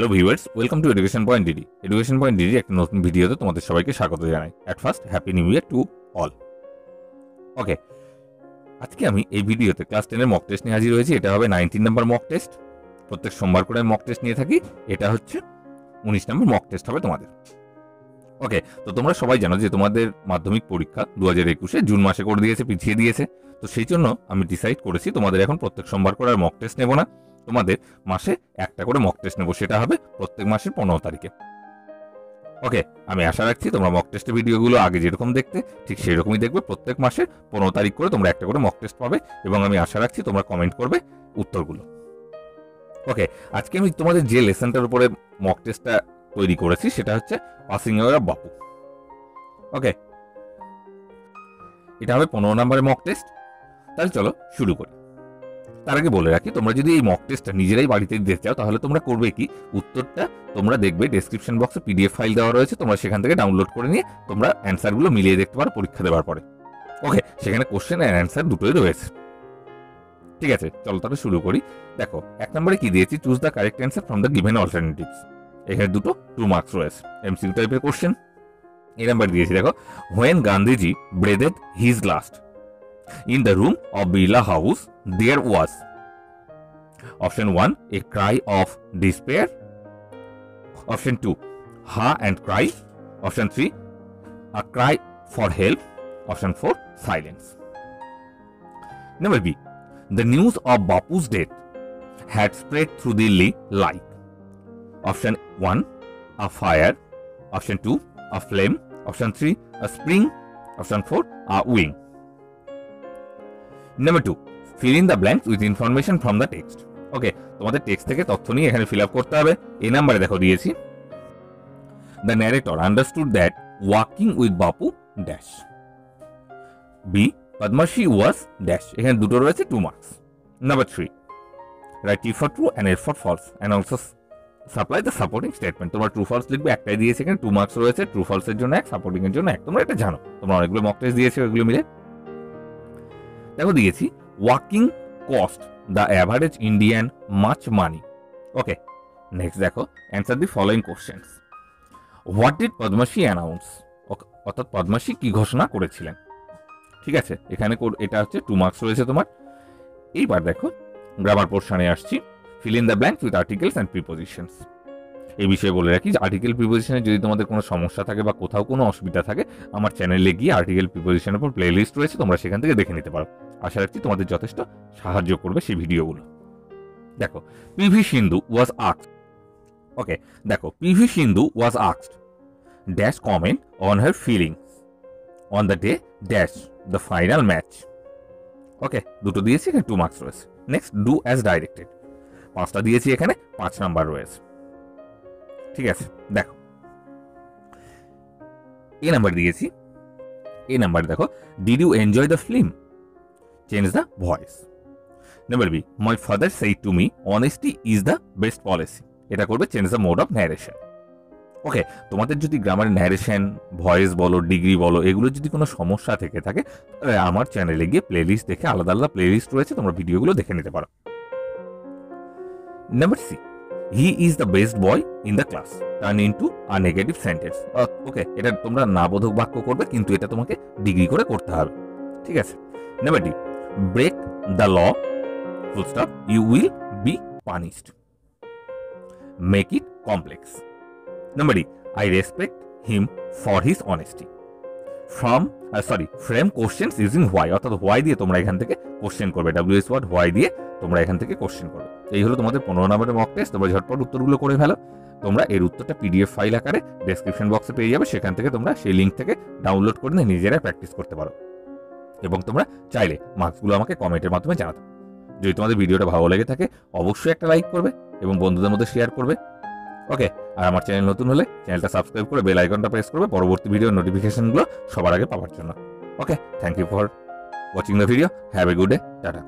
Hello viewers welcome to education point DD education point DD একটা নতুন ভিডিওতে তোমাদের সবাইকে স্বাগত জানাই। At first happy new year to all okay আজকে আমি এই ভিডিওতে ক্লাস টেনের মক টেস্ট নিয়ে হাজির হয়েছি। এটা হবে নাইনটিন নাম্বার মক টেস্ট প্রত্যেক সোমবার করে মক টেস্ট নিয়ে থাকি। এটা হচ্ছে উনিশ নম্বর মক টেস্ট হবে তোমাদের। ওকে তো তোমরা সবাই জানো যে তোমাদের মাধ্যমিক পরীক্ষা দু হাজার একুশে জুন মাসে করে দিয়েছে, পিছিয়ে দিয়েছে। তো সেই জন্য আমি ডিসাইড করেছি তোমাদের এখন প্রত্যেক সোমবার করে আর মক টেস্ট নেব না। তোমাদের মাসে একটা করে মক টেস্ট নেব, সেটা হবে প্রত্যেক মাসের পনেরো তারিখে। ওকে আমি আশা রাখছি তোমরা মক টেস্টের ভিডিওগুলো আগে যেরকম দেখতে, ঠিক সেই রকমই দেখবে। প্রত্যেক মাসের পনেরো তারিখ করে তোমরা একটা করে মক টেস্ট পাবে এবং আমি আশা রাখছি তোমরা কমেন্ট করবে উত্তরগুলো। ওকে আজকে আমি তোমাদের যে লেসনটার উপরে মক টেস্টটা তৈরি করেছি, সেটা হচ্ছে পাসিং অফ বাপু। ওকে এটা হবে পনেরো নম্বরের মক টেস্ট তাহলে চলো শুরু করি। তার আগে বলে রাখি, তোমরা যদি এই মক টেস্টটা নিজেরাই বাড়িতে দিতে চাও, তাহলে তোমরা করবে কি? উত্তরটা তোমরা দেখবে ডেসক্রিপশন বক্সে পিডিএফ ফাইল দেওয়া রয়েছে, তোমরা সেখান থেকে ডাউনলোড করে নিয়ে তোমরা অ্যান্সারগুলো মিলিয়ে দেখতে পারো, পরীক্ষা দেওয়ার পরে। ওকে সেখানে কোশ্চেন অ্যান্ড অ্যান্সার দুটোই রয়েছে। ঠিক আছে, চলো তাহলে শুরু করি। দেখো, এক নম্বরে কি দিয়েছি? Choose the correct answer from the given alternatives এখানে দুটো টু মার্কস রয়েছে এমসিকিউ টাইপের কোশ্চেন এই নাম্বার দিয়েছি, দেখো when Gandhiji breathed his last In the room of Birla house, there was option 1 a cry of despair, option 2 ha and cry, option 3 a cry for help, option 4 silence. Number B the news of Bapu's death had spread through the like. Option 1 a fire, option 2 a flame, option 3 a spring, option 4 a wing. Number 2. Fill in the blanks with information from the text. Okay তোমাদের text থেকে তথ্য নিয়ে এখানে fill up করতে হবে। এই নাম্বারে দেখো দিয়েছি। The narrator understood that walking with Bapu dash B পদ্মাশি was dash এখানে দুটো রয়েছে two marks number three write T for true and এর for false and also supply the supporting statement তোমরা ট্রু ফলস লিখবে, একটাই দিয়েছে এখানে টু মার্কস রয়েছে ট্রু ফলসের জন্য এক সাপোর্টিং এর জন্য এক। তোমরা এটা জানো। তোমরা অনেকগুলো মক টেস্ট দিয়েছ, এগুলো মিলে। দেখো দিয়েছি walking cost the average Indian much money okay next দেখো answer the following questions what did Padmashi announce অর্থাৎ পদ্মাশি কি ঘোষণা করেছিলেন? ঠিক আছে, এখানে এটা হচ্ছে টু মার্কস রয়েছে তোমার। এইবার দেখো গ্রামার পোর্শনে আসছি। Fill in the blank with articles and prepositions এই বিষয়ে বলে রাখি আর্টিকেল প্রিপোজিশনে যদি তোমাদের কোনো সমস্যা থাকে বা কোথাও কোনো অসুবিধা থাকে, আমার চ্যানেলে গিয়ে আর্টিকেল প্রিপোজিশনের উপর প্লে লিস্ট রয়েছে, তোমরা সেখান থেকে দেখে নিতে পারো। আশা রাখছি তোমাদের যথেষ্ট সাহায্য করবে সেই ভিডিওগুলো। দেখো পিভি সিন্ধু ওয়াজ আক্সড ওকে দেখো PV Sindhu was আক্সড dash comment on her feelings on the day dash the final match okay দুটো দিয়েছি, এখানে টু মার্কস রয়েছে। নেক্সট ডু অ্যাজ ডাইরেক্টেড পাঁচটা দিয়েছি এখানে, পাঁচ নাম্বার রয়েছে। ঠিক আছে, দেখো। এ নাম্বার দিয়েছি। এ নাম্বার দেখো। Did you enjoy the film change the voice number B my father said to me honesty is the best policy এটা করবে change the mode of narration okay তোমাদের যদি গ্রামারের ন্যারেশন ভয়েস বলো degree বলো, এগুলো যদি কোনো সমস্যা থেকে থাকে, তাহলে আমার চ্যানেলে গিয়ে প্লেলিস্ট দেখে আলাদা আলাদা প্লেলিস্ট রয়েছে, তোমরা ভিডিওগুলো দেখে নিতে পারো। Number C he is the best boy in the class turn into a negative sentence okay এটা তোমরা নাবোধক বাক্য করবে, কিন্তু এটা তোমাকে ডিগ্রি করে করতে হবে। ঠিক আছে? Number D break the law full stop you will be punished make it complex Number D. I respect him for his honesty. From sorry frame questions using why অর্থাৎ হোয়াই দিয়ে তোমরা এখান থেকে কোশ্চেন করবে। ডাব্লিউএস ওয়ার্ড হোয়াই দিয়ে তোমরা এখান থেকে কোশ্চেন করবে। এই হলো তোমাদের পনেরো নম্বরের মক টেস্ট তোমরা ঝটপট উত্তরগুলো করে ফেলো। তোমরা এর উত্তরটা পিডিএফ ফাইল আকারে ডেসক্রিপশন বক্সে পেয়ে যাবে, সেখান থেকে তোমরা সেই লিঙ্ক থেকে ডাউনলোড করে নিয়ে নিজেরাই প্র্যাকটিস করতে পারো। এবং তোমরা চাইলে মার্কসগুলো আমাকে কমেন্টের মাধ্যমে জানাতে যদি তোমাদের ভিডিওটা ভালো লেগে থাকে, অবশ্যই একটা লাইক করবে এবং বন্ধুদের মধ্যে শেয়ার করবে। ওকে আর আমার চ্যানেল নতুন হলে চ্যানেলটা সাবস্ক্রাইব করে বেল আইকনটা প্রেস করবে, পরবর্তী ভিডিও নোটিফিকেশনগুলো সবার আগে পাওয়ার জন্য। Okay thank you for watching the video have a good day tata.